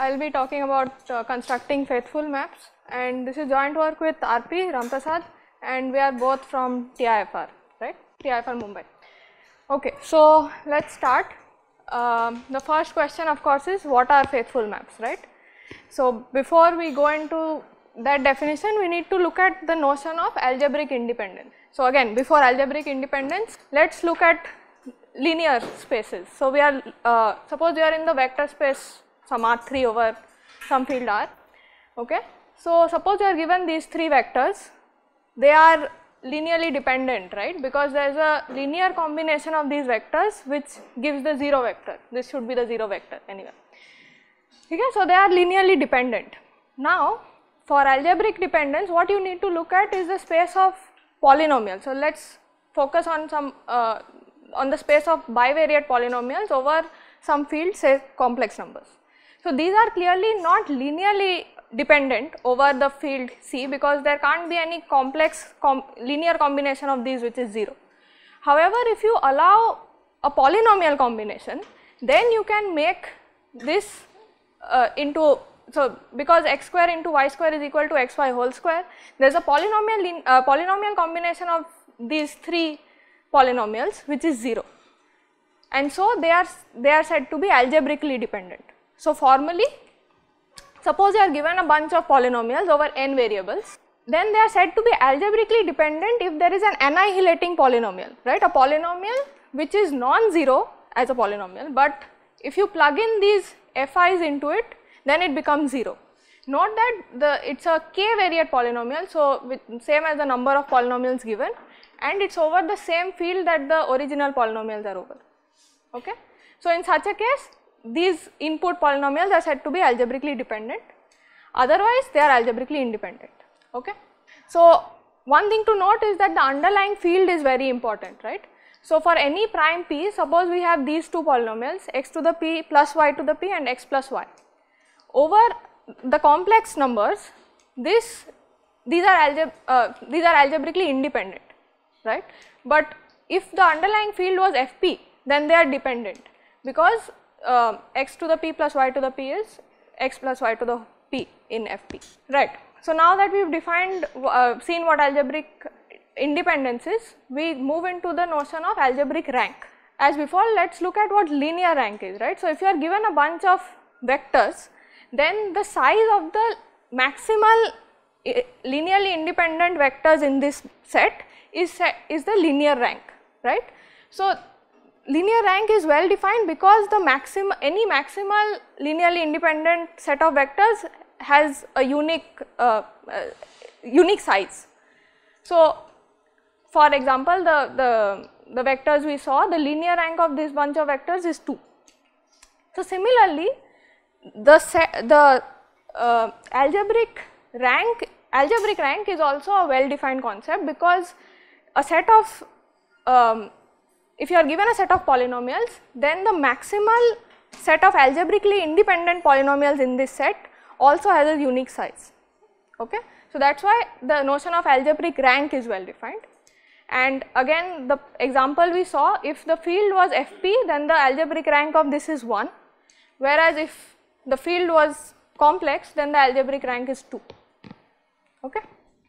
I will be talking about uh, constructing faithful maps and this is joint work with RP Ramprasad and we are both from TIFR, right? TIFR Mumbai. Okay, so let's start. Um, the first question of course is what are faithful maps, right? So before we go into that definition, we need to look at the notion of algebraic independence. So again, before algebraic independence, let's look at linear spaces. So we are, uh, suppose you are in the vector space some R3 over some field R, okay. So suppose you are given these three vectors, they are linearly dependent, right, because there is a linear combination of these vectors which gives the 0 vector, this should be the 0 vector anyway. Okay, so they are linearly dependent. Now for algebraic dependence what you need to look at is the space of polynomials. So let us focus on some uh, on the space of bivariate polynomials over some field say complex numbers. So these are clearly not linearly dependent over the field C because there can't be any complex com linear combination of these which is 0. However, if you allow a polynomial combination then you can make this uh, into so because x square into y square is equal to xy whole square there is a polynomial uh, polynomial combination of these three polynomials which is 0 and so they are they are said to be algebraically dependent. So formally suppose you are given a bunch of polynomials over n variables then they are said to be algebraically dependent if there is an annihilating polynomial right a polynomial which is non-zero as a polynomial but if you plug in these fi's into it then it becomes 0. Note that the it is a k variate polynomial so with same as the number of polynomials given and it is over the same field that the original polynomials are over. Okay. So, in such a case these input polynomials are said to be algebraically dependent otherwise they are algebraically independent. Okay. So, one thing to note is that the underlying field is very important right. So, for any prime p suppose we have these two polynomials x to the p plus y to the p and x plus y. Over the complex numbers this these are uh, these are algebraically independent right. But if the underlying field was fp then they are dependent because uh, x to the p plus y to the p is x plus y to the p in fp right. So, now that we have defined uh, seen what algebraic independence is we move into the notion of algebraic rank. As before let us look at what linear rank is right. So, if you are given a bunch of vectors then the size of the maximal eh, linearly independent vectors in this set is, set, is the linear rank right. So, linear rank is well defined because the maximum any maximal linearly independent set of vectors has a unique uh, uh, unique size. So, for example, the, the, the vectors we saw the linear rank of this bunch of vectors is 2. So, similarly the set the uh, algebraic rank algebraic rank is also a well defined concept because a set of um, if you are given a set of polynomials then the maximal set of algebraically independent polynomials in this set also has a unique size. Okay. So that is why the notion of algebraic rank is well defined. And again the example we saw if the field was fp then the algebraic rank of this is 1 whereas if the field was complex then the algebraic rank is 2 okay.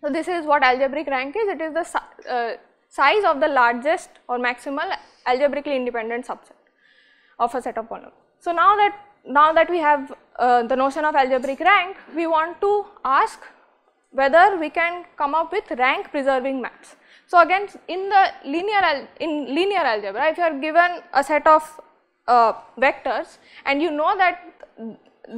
So this is what algebraic rank is. It is the uh, size of the largest or maximal algebraically independent subset of a set of polynomials. So now that now that we have uh, the notion of algebraic rank we want to ask whether we can come up with rank preserving maps. So again in the linear in linear algebra if you are given a set of uh, vectors and you know that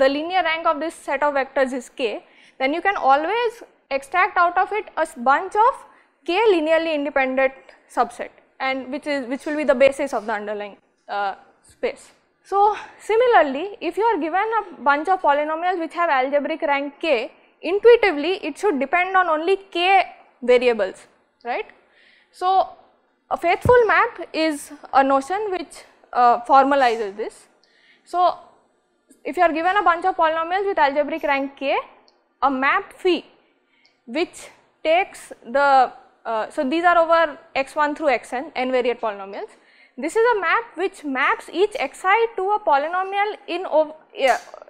the linear rank of this set of vectors is k then you can always extract out of it a bunch of k linearly independent subset and which is which will be the basis of the underlying uh, space. So similarly if you are given a bunch of polynomials which have algebraic rank k intuitively it should depend on only k variables right. So a faithful map is a notion which uh, formalizes this. So if you are given a bunch of polynomials with algebraic rank k a map phi which takes the uh, so these are over x1 through xn n variate polynomials. this is a map which maps each xi to a polynomial in ov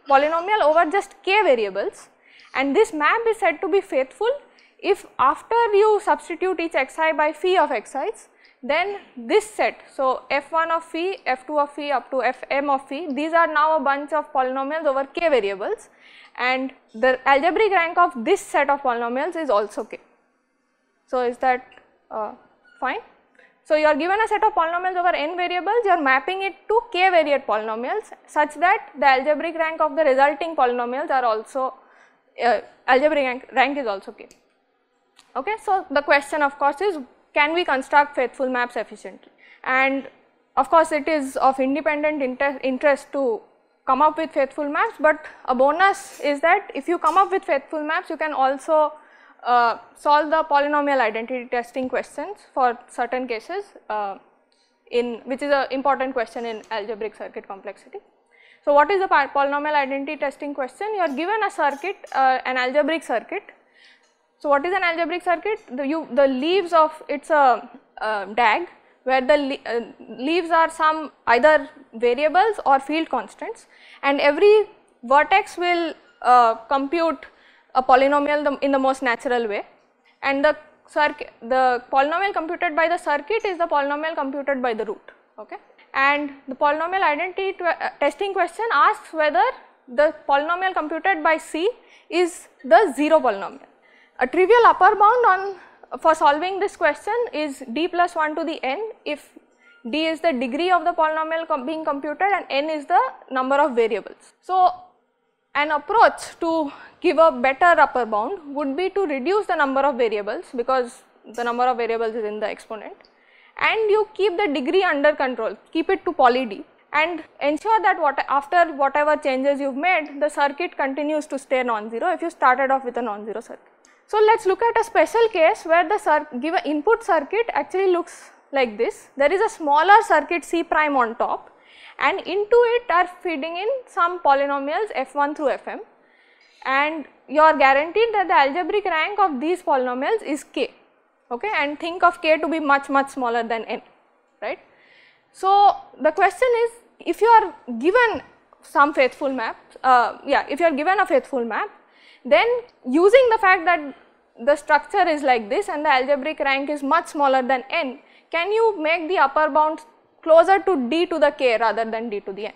polynomial over just k variables and this map is said to be faithful if after you substitute each xi by phi of xi's then this set so f1 of phi, f2 of phi up to fm of phi these are now a bunch of polynomials over k variables and the algebraic rank of this set of polynomials is also k. So, is that uh, fine? So, you are given a set of polynomials over n variables, you are mapping it to k variate polynomials such that the algebraic rank of the resulting polynomials are also uh, algebraic rank, rank is also k. Okay. So, the question of course is can we construct faithful maps efficiently and of course it is of independent inter interest to come up with faithful maps, but a bonus is that if you come up with faithful maps you can also uh, solve the polynomial identity testing questions for certain cases uh, in which is an important question in algebraic circuit complexity. So, what is the polynomial identity testing question? You are given a circuit, uh, an algebraic circuit. So, what is an algebraic circuit? The, you, the leaves of it is a DAG where the uh, leaves are some either variables or field constants and every vertex will uh, compute a polynomial in the most natural way and the circuit the polynomial computed by the circuit is the polynomial computed by the root okay and the polynomial identity uh, testing question asks whether the polynomial computed by C is the 0 polynomial. A trivial upper bound on for solving this question is d plus 1 to the n if d is the degree of the polynomial com being computed and n is the number of variables. So, an approach to give a better upper bound would be to reduce the number of variables because the number of variables is in the exponent and you keep the degree under control, keep it to poly d and ensure that what after whatever changes you have made the circuit continues to stay non-zero if you started off with a non-zero circuit. So, let us look at a special case where the input circuit actually looks like this. There is a smaller circuit C prime on top and into it are feeding in some polynomials f1 through fm and you are guaranteed that the algebraic rank of these polynomials is k okay and think of k to be much much smaller than n right. So, the question is if you are given some faithful map uh, yeah if you are given a faithful map then using the fact that the structure is like this and the algebraic rank is much smaller than n, can you make the upper bound closer to d to the k rather than d to the n,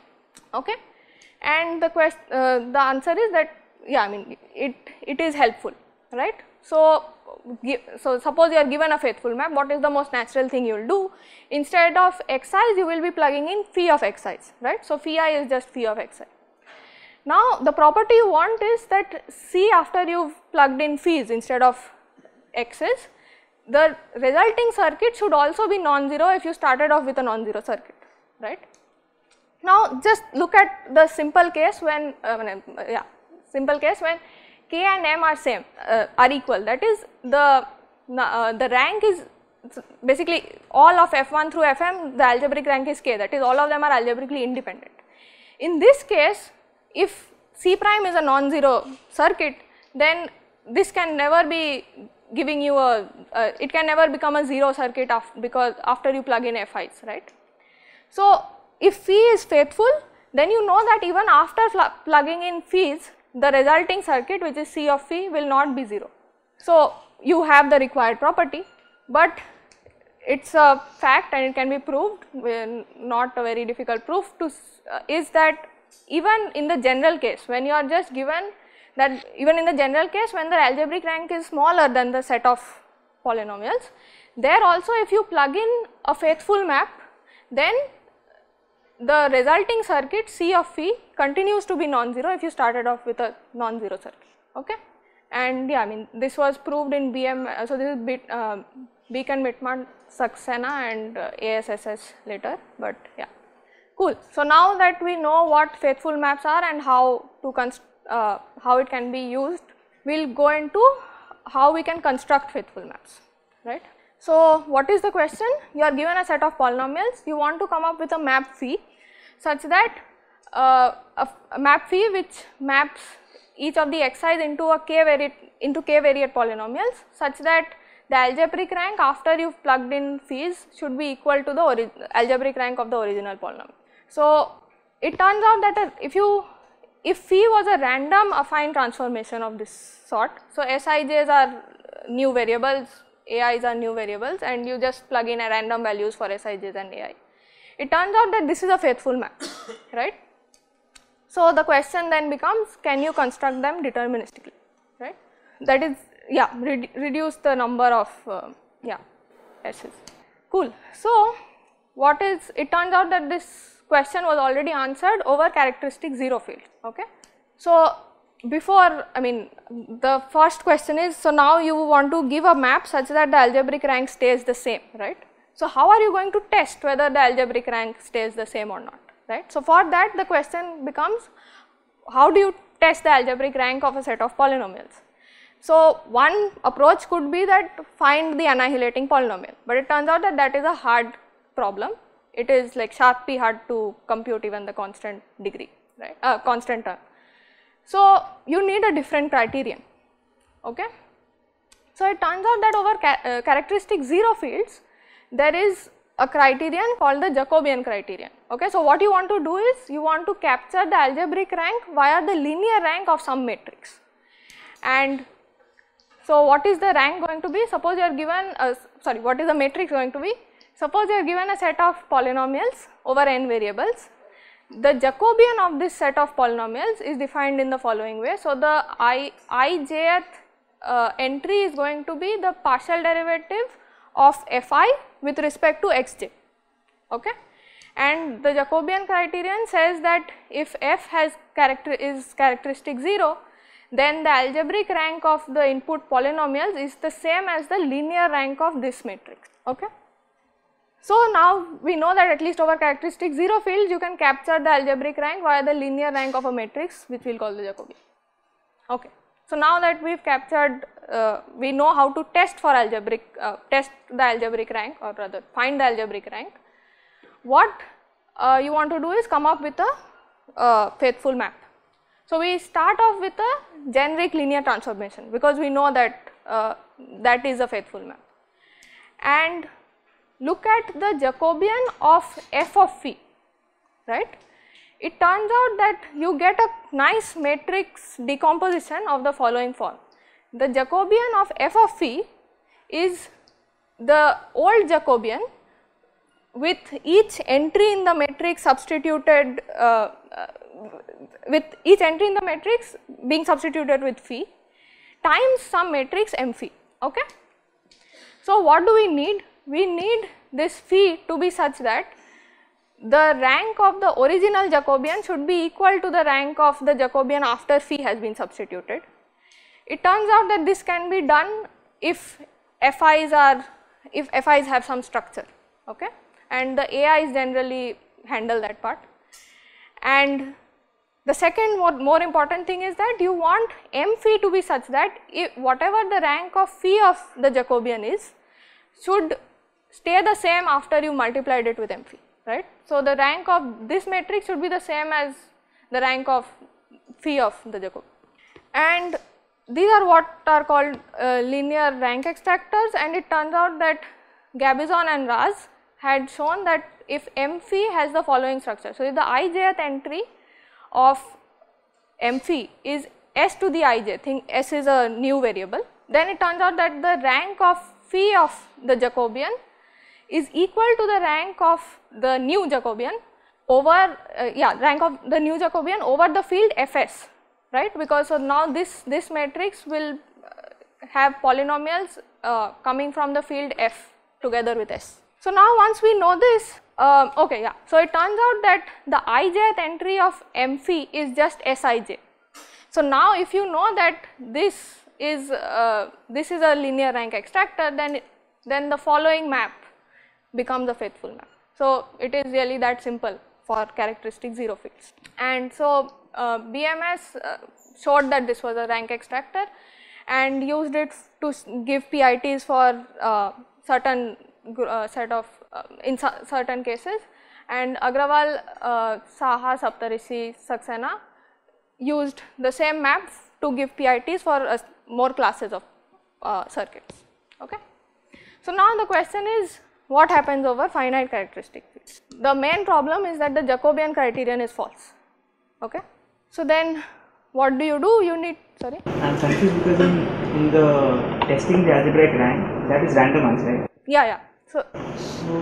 okay. And the question, uh, the answer is that yeah I mean it, it is helpful, right. So, so suppose you are given a faithful map, what is the most natural thing you will do? Instead of xi you will be plugging in phi of xi right. So, phi i is just phi of xi. Now, the property you want is that C after you have plugged in phis instead of x's, the resulting circuit should also be non-zero if you started off with a non-zero circuit, right. Now, just look at the simple case when, uh, when uh, yeah, simple case when k and m are same, uh, are equal that is the, uh, the rank is basically all of f1 through fm the algebraic rank is k that is all of them are algebraically independent. In this case if C prime is a non-zero circuit then this can never be giving you a, it can never become a 0 circuit af because after you plug in Fi's right. So, if phi is faithful then you know that even after plugging in phis the resulting circuit which is C of phi will not be 0. So, you have the required property but it is a fact and it can be proved not a very difficult proof to uh, is that even in the general case when you are just given that even in the general case when the algebraic rank is smaller than the set of polynomials there also if you plug in a faithful map then the resulting circuit C of phi continues to be non-zero if you started off with a non-zero circuit okay and yeah I mean this was proved in BM so this is bit uh, Beecken Mittmann Saxena and uh, ASSS later but yeah Cool. So, now that we know what faithful maps are and how to uh, how it can be used, we will go into how we can construct faithful maps, right. So, what is the question? You are given a set of polynomials, you want to come up with a map phi such that uh, a, a, map phi which maps each of the xi's into a k variate into k variate polynomials such that the algebraic rank after you've plugged in phi's should be equal to the algebraic rank of the original polynomial. So, it turns out that if you if phi was a random affine transformation of this sort, so Sij's are new variables, Ai's are new variables and you just plug in a random values for Sij's and Ai. It turns out that this is a faithful map, right. So, the question then becomes can you construct them deterministically, right. That is yeah re reduce the number of uh, yeah S's. Cool. So, what is it turns out that this question was already answered over characteristic 0 field. Okay. So, before I mean the first question is so now you want to give a map such that the algebraic rank stays the same right. So, how are you going to test whether the algebraic rank stays the same or not right. So, for that the question becomes how do you test the algebraic rank of a set of polynomials. So, one approach could be that find the annihilating polynomial, but it turns out that that is a hard problem it is like #P-hard to compute even the constant degree, right, uh, constant term. So, you need a different criterion, okay. So, it turns out that over ca uh, characteristic 0 fields, there is a criterion called the Jacobian criterion, okay. So, what you want to do is you want to capture the algebraic rank via the linear rank of some matrix and so what is the rank going to be? Suppose you are given, uh, sorry, what is the matrix going to be? Suppose you are given a set of polynomials over n variables. The Jacobian of this set of polynomials is defined in the following way. So, the i ijth uh, entry is going to be the partial derivative of fi with respect to xj. Okay? And the Jacobian criterion says that if f has character is characteristic 0, then the algebraic rank of the input polynomials is the same as the linear rank of this matrix. Okay? So, now we know that at least over characteristic 0 fields you can capture the algebraic rank via the linear rank of a matrix which we will call the Jacobian. Okay. So, now that we have captured uh, we know how to test for algebraic uh, test the algebraic rank or rather find the algebraic rank. What uh, you want to do is come up with a uh, faithful map. So, we start off with a generic linear transformation because we know that uh, that is a faithful map and look at the Jacobian of f of phi, right. It turns out that you get a nice matrix decomposition of the following form. The Jacobian of f of phi is the old Jacobian with each entry in the matrix substituted uh, uh, with each entry in the matrix being substituted with phi times some matrix m phi okay. So, what do we need? We need this phi to be such that the rank of the original Jacobian should be equal to the rank of the Jacobian after phi has been substituted. It turns out that this can be done if FIs are, if FIs have some structure, okay, and the AIs generally handle that part. And the second more, more important thing is that you want m phi to be such that whatever the rank of phi of the Jacobian is should stay the same after you multiplied it with m phi, right. So, the rank of this matrix should be the same as the rank of phi of the Jacob and these are what are called uh, linear rank extractors and it turns out that Gabizon and Raz had shown that if m phi has the following structure. So, if the ijth entry of m phi is s to the ij, think s is a new variable, then it turns out that the rank of phi of the Jacobian is equal to the rank of the new Jacobian over uh, yeah rank of the new Jacobian over the field fs right because so now this this matrix will uh, have polynomials uh, coming from the field f together with s. So now once we know this uh, okay yeah so it turns out that the ijth entry of m phi is just sij. So now if you know that this is uh, this is a linear rank extractor then then the following map becomes a faithful map. So, it is really that simple for characteristic 0 fields. And so, uh, BMS uh, showed that this was a rank extractor and used it to give PITs for uh, certain uh, set of uh, in certain cases and Agrawal, uh, Saha, Saptharishi, Saxena used the same map to give PITs for more classes of circuits. Okay. So now the question is what happens over finite characteristic fields? The main problem is that the Jacobian criterion is false. Okay. So then what do you do? You need sorry. I'm confused because in, in the testing the algebraic rank that is randomized, right? Yeah, yeah. So So,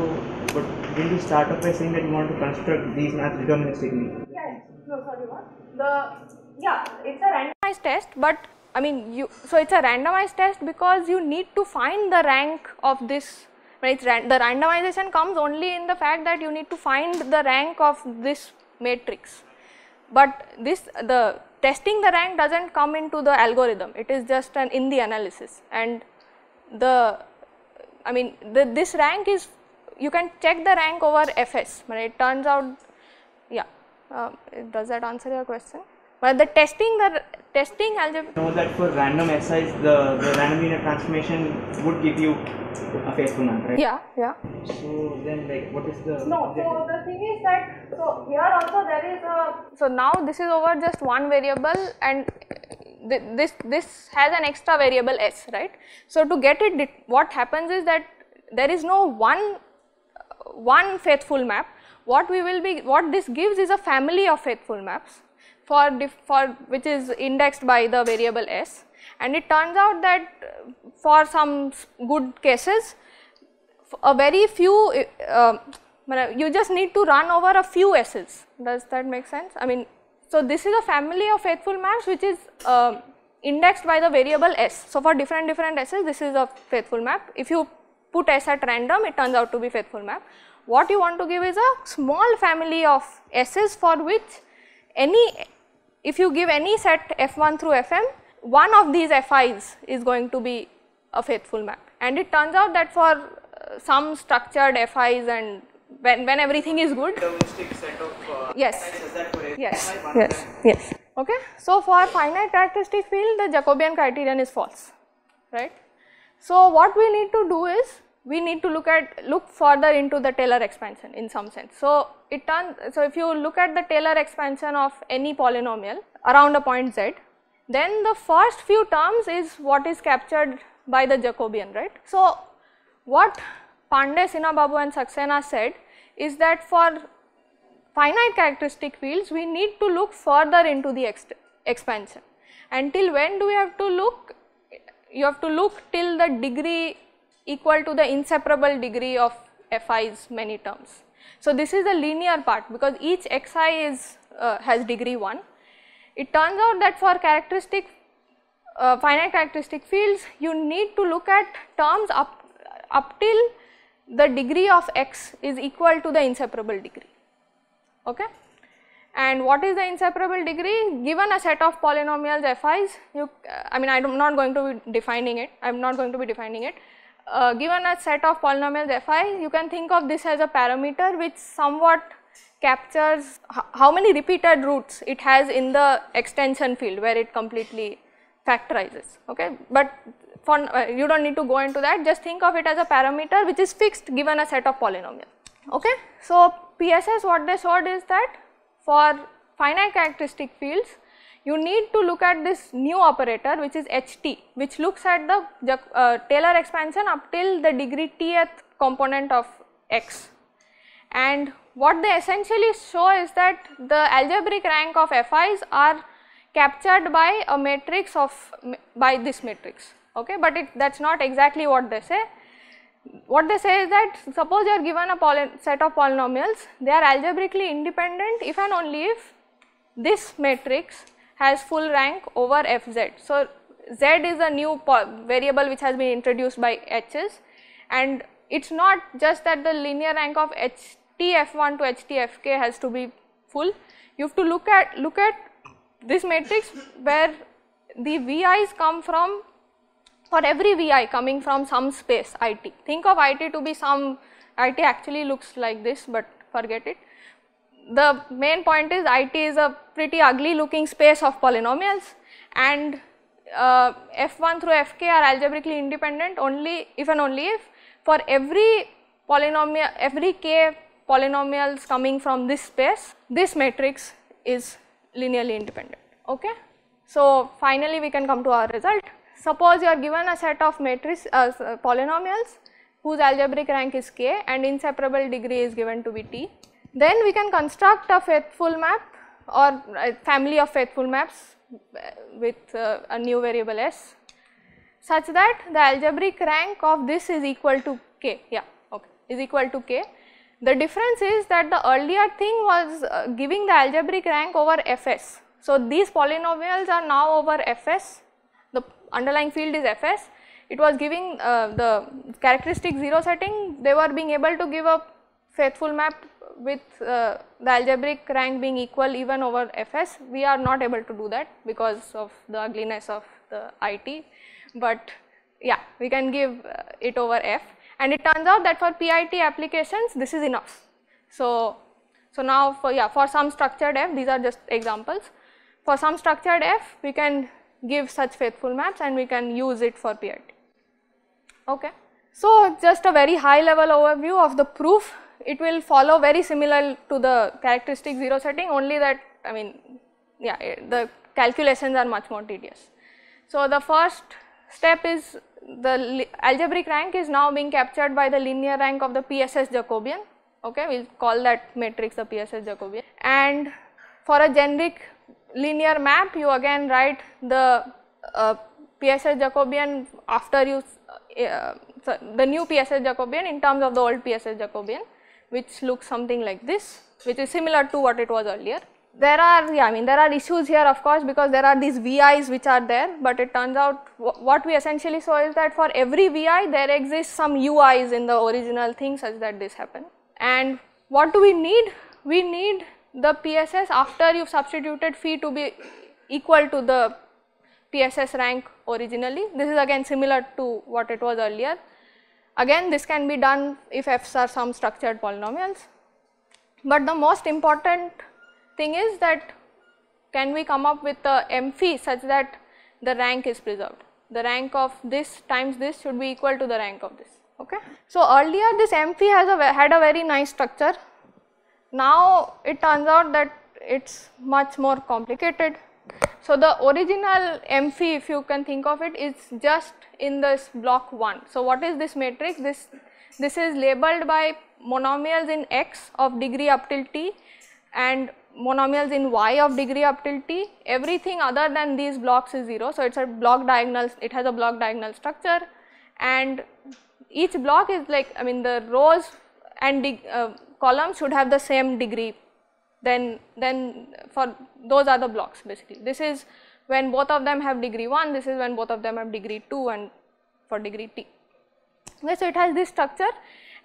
but didn't you start off by saying that you want to construct these maps deterministically? Yeah, no, sorry, what? The, yeah, it's a randomized test, but I mean, you, so it's a randomized test because you need to find the rank of this, when the randomization comes only in the fact that you need to find the rank of this matrix. But this, the testing the rank doesn't come into the algorithm, it is just an in the analysis and the, I mean, the, this rank is, you can check the rank over fs, but it turns out, yeah. Um, does that answer your question? But the testing, the testing algebra. Know that for random SIs, the, the random linear transformation would give you a faithful map, right? Yeah, yeah. So then, like, what is the No, objective? so the thing is that so here also there is a so now this is over just one variable and th- this this has an extra variable s right. So to get it, what happens is that there is no one uh, one faithful map. What we will be what this gives is a family of faithful maps for for which is indexed by the variable s. And it turns out that for some good cases a very few uh, uh, you just need to run over a few s's. Does that make sense? I mean so this is a family of faithful maps which is uh, indexed by the variable s. So for different different s's this is a faithful map. If you put s at random it turns out to be faithful map. What you want to give is a small family of s's for which any if you give any set f1 through fm one of these fi's is going to be a faithful map. And it turns out that for uh, some structured fi's and when, when everything is good. Of uh, Yes. SIs, is that for yes. Yes. yes. Okay? So for finite characteristic field the jacobian criterion is false. Right? So what we need to do is we need to look at look further into the taylor expansion in some sense so it turns so if you look at the taylor expansion of any polynomial around a point z then the first few terms is what is captured by the jacobian right so what Pandey, Sinhababu and Saxena said is that for finite characteristic fields we need to look further into the ex expansion. Until when do we have to look? You have to look till the degree equal to the inseparable degree of fi's many terms. So, this is the linear part because each xi is uh, has degree 1. It turns out that for characteristic uh, finite characteristic fields you need to look at terms up up till the degree of x is equal to the inseparable degree. Okay? And what is the inseparable degree? Given a set of polynomials fi's you uh, i mean i am not going to be defining it. I am not going to be defining it uh, given a set of polynomials fi you can think of this as a parameter which somewhat captures how many repeated roots it has in the extension field where it completely factorizes okay? But for uh, you don't need to go into that. Just think of it as a parameter which is fixed given a set of polynomial okay? So pss what they showed is that for finite characteristic fields you need to look at this new operator which is ht which looks at the uh, taylor expansion up till the degree tth component of x. And what they essentially show is that the algebraic rank of fi's are captured by a matrix of by this matrix okay? But it that's not exactly what they say. What they say is that suppose you are given a set of polynomials they are algebraically independent if and only if this matrix has full rank over fz so z is a new variable which has been introduced by h's. And it's not just that the linear rank of htf1 to htfk has to be full. You have to look at look at this matrix where the vi's come from for every vi coming from some space it think of it to be some it actually looks like this but forget it the main point is it is a pretty ugly looking space of polynomials and uh, f1 through fk are algebraically independent only if and only if for every polynomial every k polynomials coming from this space this matrix is linearly independent okay so finally we can come to our result suppose you are given a set of matrix uh, polynomials whose algebraic rank is k and inseparable degree is given to be t. Then we can construct a faithful map or family of faithful maps uh, with uh, a new variable s such that the algebraic rank of this is equal to k, yeah, okay, is equal to k. The difference is that the earlier thing was uh, giving the algebraic rank over fs. So, these polynomials are now over fs, the underlying field is fs. It was giving uh, the characteristic 0 setting, they were being able to give a faithful map with uh, the algebraic rank being equal even over fs. We are not able to do that because of the ugliness of the IT, but yeah, we can give uh, it over f and it turns out that for PIT applications this is enough. So, so now for yeah for some structured f these are just examples for some structured f we can give such faithful maps and we can use it for PIT. Okay. So, just a very high level overview of the proof it will follow very similar to the characteristic 0 setting only that I mean yeah eh, the calculations are much more tedious. So, the first step is the algebraic rank is now being captured by the linear rank of the PSS Jacobian, okay, we will call that matrix the PSS Jacobian. And for a generic linear map you again write the uh, PSS Jacobian after you uh, so the new PSS Jacobian in terms of the old PSS Jacobian which looks something like this which is similar to what it was earlier there are yeah I mean there are issues here of course because there are these VIs which are there but it turns out what we essentially saw is that for every VI there exists some UIs in the original thing such that this happen and what do we need? We need the PSS after you have substituted phi to be equal to the PSS rank originally. This is again similar to what it was earlier. Again this can be done if f's are some structured polynomials. But the most important thing is that can we come up with a m phi such that the rank is preserved. The rank of this times this should be equal to the rank of this. Okay. So, earlier this m phi has a had a very nice structure. Now, it turns out that it is much more complicated. So, the original m phi if you can think of it is just in this block 1. So, what is this matrix? This, this is labeled by monomials in x of degree up till t and monomials in y of degree up till t, everything other than these blocks is 0. So, it is a block diagonal, it has a block diagonal structure and each block is like I mean the rows and uh, columns should have the same degree then then for those are the blocks basically. This is when both of them have degree 1, this is when both of them have degree 2 and for degree t. Okay, so, it has this structure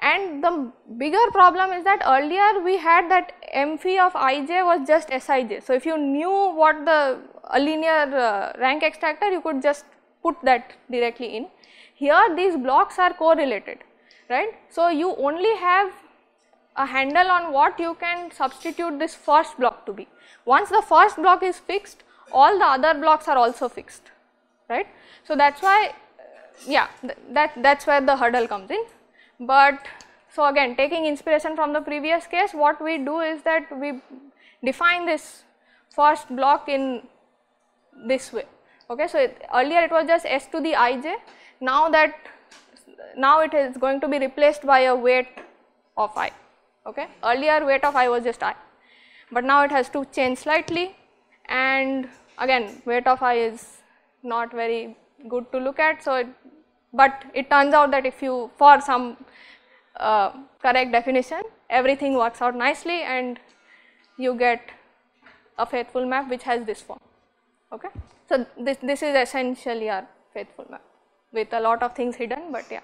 and the bigger problem is that earlier we had that m phi of ij was just Sij. So, if you knew what the a linear uh, rank extractor you could just put that directly in. Here these blocks are correlated right. So, you only have a handle on what you can substitute this first block to be. Once the first block is fixed all the other blocks are also fixed right. So, that is why yeah th that that is where the hurdle comes in. But so again taking inspiration from the previous case what we do is that we define this first block in this way okay? So it, earlier it was just s to the ij now that now it is going to be replaced by a weight of i okay? Earlier weight of i was just i. But now it has to change slightly and again weight of i is not very good to look at so it, but it turns out that if you for some uh, correct definition everything works out nicely and you get a faithful map which has this form okay. So, this, this is essentially our faithful map with a lot of things hidden but yeah.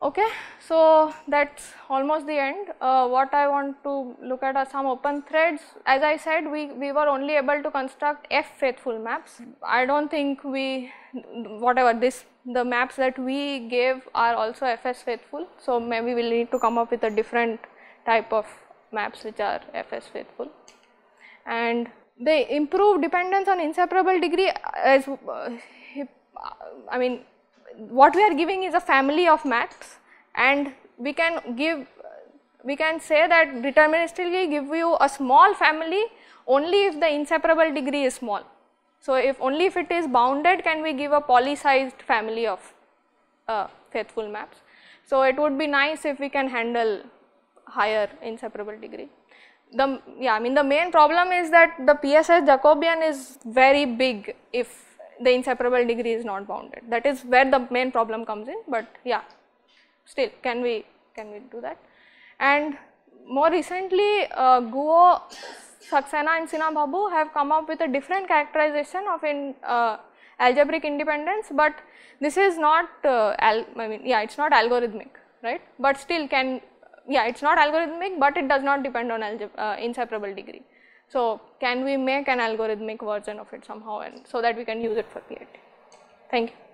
Okay, so that is almost the end. Uh, what I want to look at are some open threads. As I said, we, we were only able to construct F faithful maps. I do not think we, whatever this, the maps that we gave are also FS faithful. So, maybe we will need to come up with a different type of maps which are FS faithful. And the improved dependence on inseparable degree as, uh, I mean what we are giving is a family of maps and we can give we can say that deterministically give you a small family only if the inseparable degree is small. So, if only if it is bounded can we give a poly sized family of uh, faithful maps. So it would be nice if we can handle higher inseparable degree. The yeah, I mean the main problem is that the PSS Jacobian is very big if the inseparable degree is not bounded. That is where the main problem comes in. But yeah, still can we can we do that? And more recently, uh, Guo, Saxena and Sinha have come up with a different characterization of in uh, algebraic independence, but this is not uh, I mean yeah it is not algorithmic right, but still can yeah it is not algorithmic, but it does not depend on uh, inseparable degree. So, can we make an algorithmic version of it somehow and so that we can use it for PIT. Thank you.